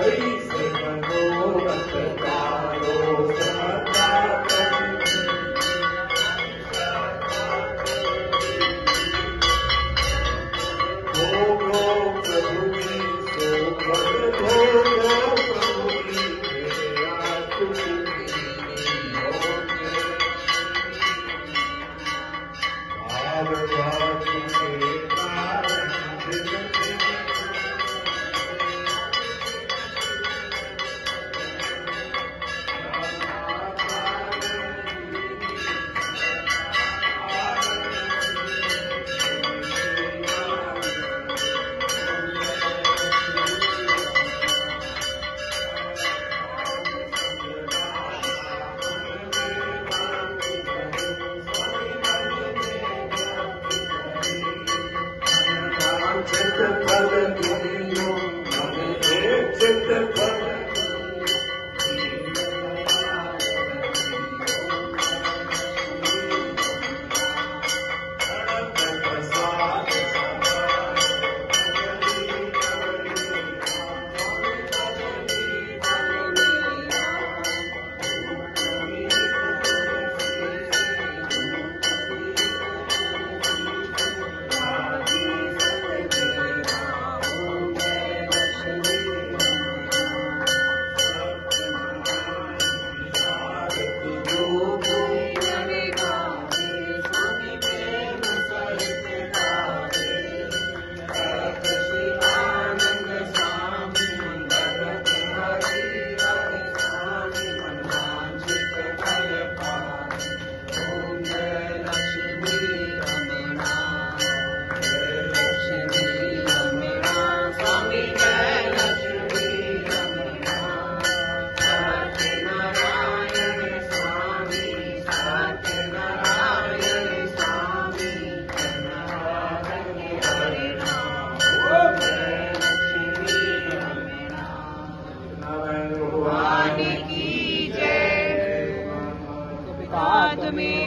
पकार आखार दरिप, आभता दर्परि Fin आच्या कतरी लो ओनित्र सुंहने लो खंवी यिर्दा तुभी िओके, adalah Take the Hallelujah. me.